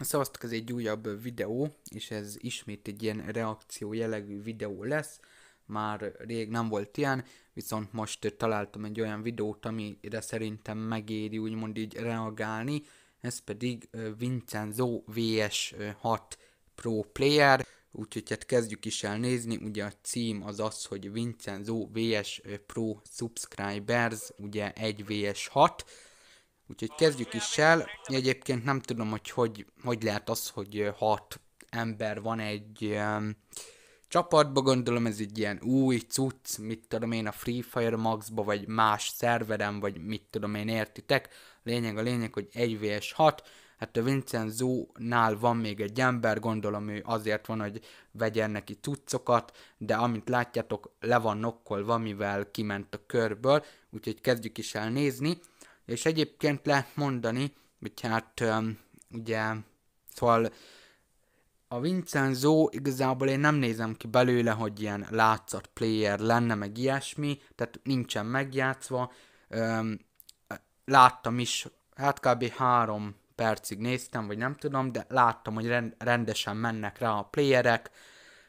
Szavaztak, ez egy újabb videó, és ez ismét egy ilyen reakció jellegű videó lesz. Már rég nem volt ilyen, viszont most találtam egy olyan videót, amire szerintem megéri úgymond így reagálni. Ez pedig Vincenzo VS6 Pro Player, úgyhogy hát kezdjük is el nézni, ugye a cím az az, hogy Vincenzo VS Pro Subscribers, ugye 1 VS6, Úgyhogy kezdjük is el. Egyébként nem tudom, hogy hogy, hogy lehet az, hogy hat ember van egy um, csapatba, gondolom ez egy ilyen új cucc, mit tudom én a Free Fire Max-ba, vagy más szerverem, vagy mit tudom én értitek. Lényeg a lényeg, hogy 1 vs 6, hát a Vincenzo-nál van még egy ember, gondolom ő azért van, hogy vegyen neki cuccokat, de amint látjátok, le van nokkolva, mivel kiment a körből, úgyhogy kezdjük is el nézni. És egyébként lehet mondani, hogy hát ugye, szóval a Vincenzo igazából én nem nézem ki belőle, hogy ilyen látszat player lenne, meg ilyesmi, tehát nincsen megjátszva. Láttam is, hát kb. három percig néztem, vagy nem tudom, de láttam, hogy rendesen mennek rá a playerek,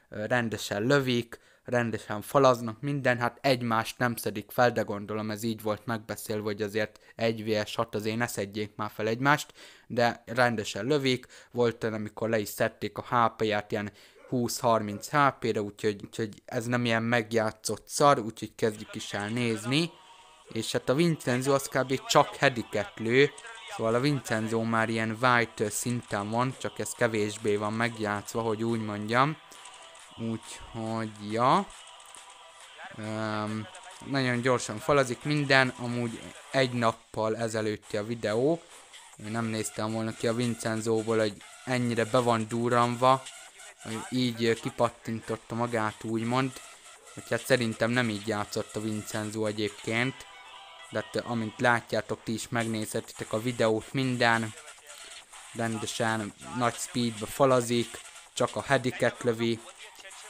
rendesen lövik, rendesen falaznak, minden, hát egymást nem szedik fel, de gondolom ez így volt megbeszélve, hogy azért egy vs 6 azért ne szedjék már fel egymást, de rendesen lövik, volt olyan, amikor le is szedték a HP-ját ilyen 20-30 HP-re, úgyhogy, úgyhogy ez nem ilyen megjátszott szar, úgyhogy kezdjük is el nézni. És hát a Vincenzo az kb. csak hediket lő, szóval a Vincenzo már ilyen white szinten van, csak ez kevésbé van megjátszva, hogy úgy mondjam. Úgyhogy, ja. Um, nagyon gyorsan falazik minden, amúgy egy nappal ezelőtti a videó. Én nem néztem volna ki a Vincenzóból, hogy ennyire be van durranva, hogy így kipattintotta magát úgymond. Hogy hát szerintem nem így játszott a Vincenzo egyébként. De hát, amint látjátok, ti is megnézhetitek a videót minden. Rendesen nagy speedbe falazik, csak a hediket lövi,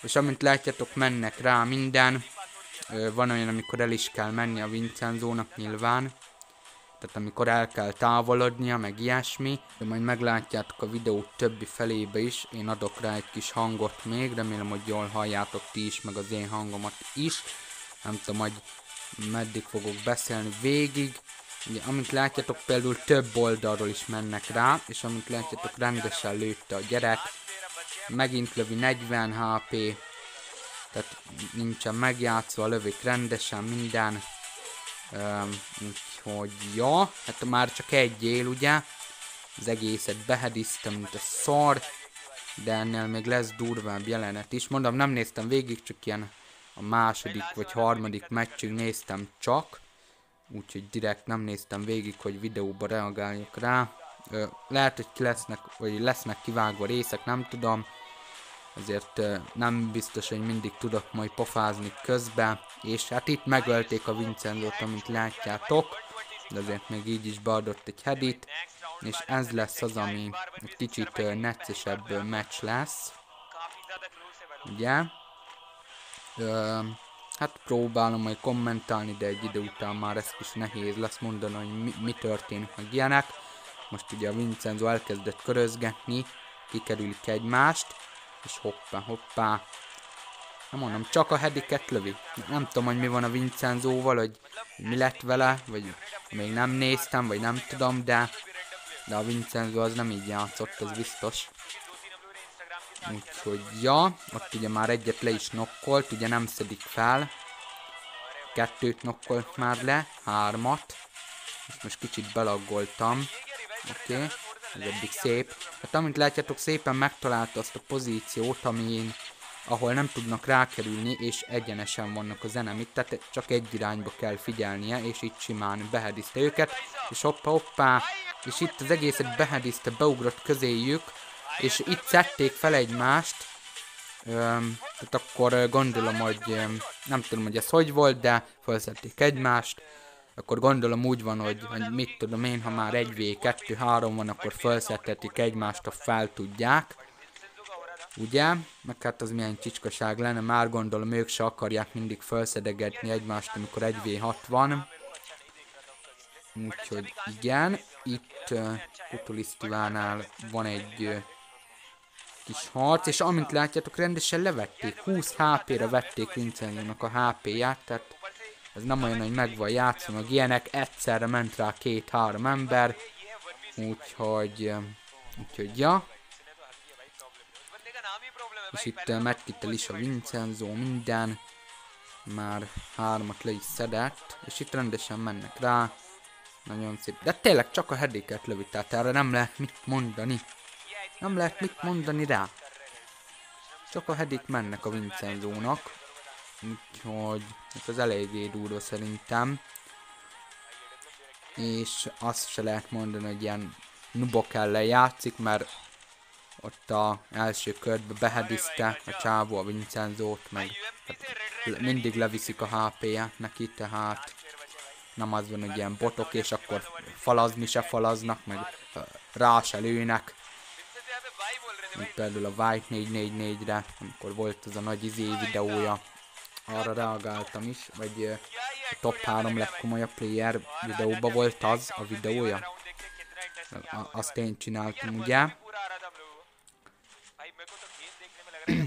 és amint látjátok, mennek rá minden. Van olyan, amikor el is kell menni a Vincenzónak nyilván. Tehát amikor el kell távolodnia, meg ilyesmi. De majd meglátjátok a videó többi felébe is. Én adok rá egy kis hangot még. Remélem, hogy jól halljátok ti is, meg az én hangomat is. Nem tudom, hogy meddig fogok beszélni végig. Ugye, amint látjátok, például több oldalról is mennek rá, és amint látjátok, rendesen lőtte a gyerek megint lövi 40 HP, tehát nincsen megjátszva, lövik rendesen minden, um, úgyhogy ja, hát már csak egy él ugye, az egészet behediztem, mint a szar, de ennél még lesz durvább jelenet is. Mondom, nem néztem végig, csak ilyen a második vagy harmadik meccsig néztem csak, úgyhogy direkt nem néztem végig, hogy videóba reagáljak rá. Lehet, hogy lesznek, vagy lesznek kivágva részek, nem tudom. Ezért nem biztos, hogy mindig tudok majd pofázni közben, és hát itt megölték a Vincenzót, amit látjátok, de azért még így is beadott egy hedit, és ez lesz az, ami egy kicsit neccesebb meccs lesz, ugye? Ö, hát próbálom majd kommentálni, de egy idő után már ez is nehéz lesz mondani, hogy mi, mi történik, meg ilyenek. Most ugye a Vincenzo elkezdett körözgetni, kikerülik egymást, és hoppá, hoppá. Nem mondom, csak a hediket lövi. Nem tudom, hogy mi van a Vincenzóval, hogy mi lett vele, vagy még nem néztem, vagy nem tudom, de, de a Vincenzo az nem így játszott, ez biztos. Úgyhogy, ja, ott ugye már egyet le is nokkolt, ugye nem szedik fel. Kettőt nokkolt már le, hármat. Most kicsit belaggoltam. Oké. Okay ez eddig szép. Hát amint látjátok, szépen megtalálta azt a pozíciót, amin, ahol nem tudnak rákerülni, és egyenesen vannak a zenemit, tehát csak egy irányba kell figyelnie, és itt simán behedizte őket, és hoppá, hoppá, és itt az egészet behedizte, beugrott közéjük, és itt szedték fel egymást, Öm, tehát akkor gondolom, hogy nem tudom, hogy ez hogy volt, de felszedték egymást, akkor gondolom úgy van, hogy, hogy mit tudom én, ha már 1v2-3 van, akkor felszedhetik egymást, ha fel tudják. Ugye? Meg hát az milyen csicskaság lenne, már gondolom ők se akarják mindig felszedegetni egymást, amikor 1v6 van. Úgyhogy igen, itt uh, Kutulisztivánál van egy uh, kis harc, és amint látjátok, rendesen levették. 20 HP-re vették Vincenzónak a HP-ját, tehát ez nem olyan, hogy meg van játszva, meg ilyenek, egyszerre ment rá két-három ember, úgyhogy, úgyhogy ja. És itt uh, megkittel is a Vincenzo minden, már hármat le is szedett, és itt rendesen mennek rá, nagyon szép. De tényleg csak a hedéket lövi, tehát erre nem lehet mit mondani. Nem lehet mit mondani rá. Csak a hedik mennek a Vincenzónak. Úgyhogy ez az eléggé durva szerintem. És azt se lehet mondani, hogy ilyen nubok ellen játszik, mert ott a első körbe behedizte a csávó a Vincenzót, meg hát mindig leviszik a HP-ját neki, tehát nem az van, hogy ilyen botok, és akkor falazni se falaznak, meg rá se lőnek. Mint például a White 444-re, amikor volt az a nagy izé videója, arra reagáltam is, vagy a top 3 legkomolyabb player videóban volt az a videója. Azt én csináltam, ugye?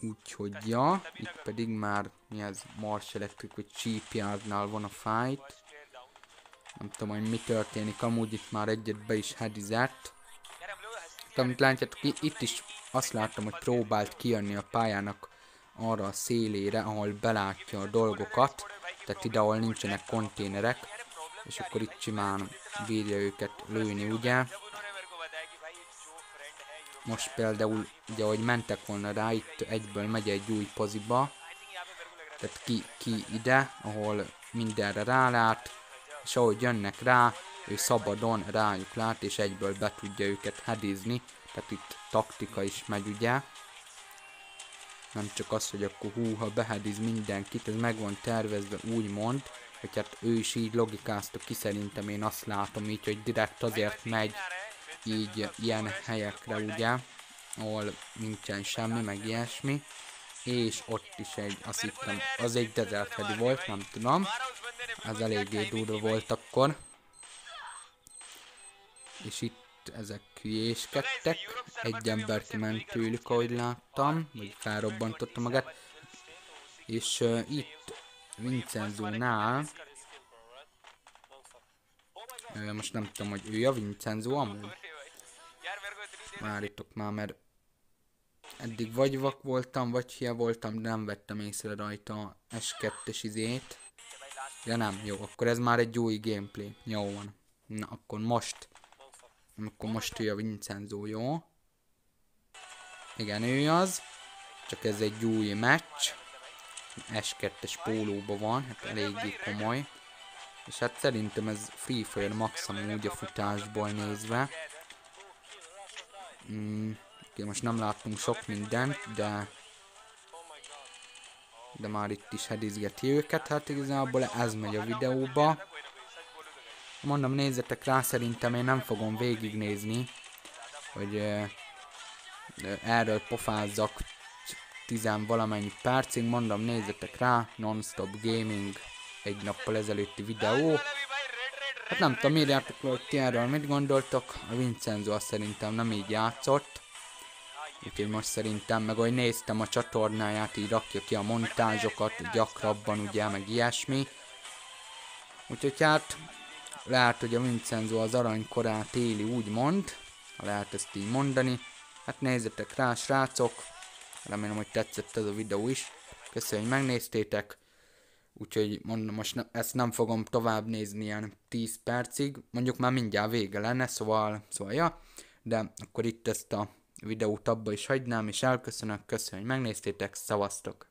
Úgyhogy ja, itt pedig már mi ez Mars Electric vagy Cheapyardnál van a fight. Nem tudom, hogy mi történik, amúgy itt már egyet be is hedizett. Amit látjátok, itt is azt láttam, hogy próbált kijönni a pályának arra a szélére, ahol belátja a dolgokat, tehát ide, ahol nincsenek konténerek, és akkor itt simán bírja őket lőni, ugye? Most például, ugye, ahogy mentek volna rá, itt egyből megy egy új poziba. Tehát ki, ki ide, ahol mindenre rálát, és ahogy jönnek rá, ő szabadon rájuk lát, és egyből be tudja őket hedizni. Tehát itt taktika is megy, ugye. Nem csak az, hogy akkor hú, ha behediz mindenkit, ez meg van tervezve úgymond, hogy hát ő is így logikázta ki, szerintem én azt látom így, hogy direkt azért megy, így ilyen helyekre ugye, ahol nincsen semmi, meg ilyesmi, és ott is egy, azt hittem, az egy desert hedi volt, nem tudom, az eléggé durva volt akkor, és itt ezek hülyéskedtek, egy ember kiment tőlük, ahogy láttam, vagy felrobbantotta magát, és uh, itt Vincenzónál, uh, most nem tudom, hogy ő a Vincenzo amúgy, Várjatok már, mert eddig vagy vak voltam, vagy hia voltam, de nem vettem észre rajta S2-es izét. Ja nem, jó, akkor ez már egy új gameplay. Jó van. Na, akkor most. Akkor most ő a Vincenzo, jó? Igen, ő az. Csak ez egy új meccs. S2-es pólóban van, hát eléggé komoly. És hát szerintem ez Free Fire maximum úgy a futásból nézve. Mm, okay, most nem láttunk sok mindent, de de már itt is hedizgeti őket, hát igazából ez megy a videóba. Mondom, nézzetek rá, szerintem én nem fogom végignézni, hogy uh, erről pofázzak tizen valamennyi percig, mondom, nézzetek rá, non-stop gaming, egy nappal ezelőtti videó, Hát nem tudom, írjátok le, hogy ti erről mit gondoltok. A Vincenzo azt szerintem nem így játszott. Úgyhogy most szerintem, meg ahogy néztem a csatornáját, így rakja ki a montázsokat gyakrabban, ugye, meg ilyesmi. Úgyhogy hát, lehet, hogy a Vincenzo az aranykorát éli, úgymond. Lehet ezt így mondani. Hát nézzetek rá, srácok. Remélem, hogy tetszett ez a videó is. Köszönjük, hogy megnéztétek. Úgyhogy mondom, most ne, ezt nem fogom tovább nézni ilyen 10 percig, mondjuk már mindjárt vége lenne, szóval, szóval ja, de akkor itt ezt a videót abba is hagynám, és elköszönök, köszönöm, hogy megnéztétek, szavaztok!